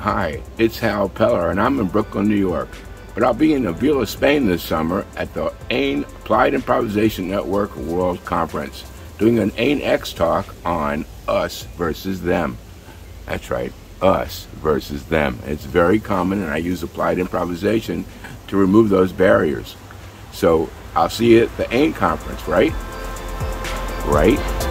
Hi, it's Hal Peller, and I'm in Brooklyn, New York. But I'll be in Avila, Spain this summer at the AIN Applied Improvisation Network World Conference, doing an AIN X talk on us versus them. That's right, us versus them. It's very common, and I use applied improvisation to remove those barriers. So I'll see you at the AIN conference, right? Right?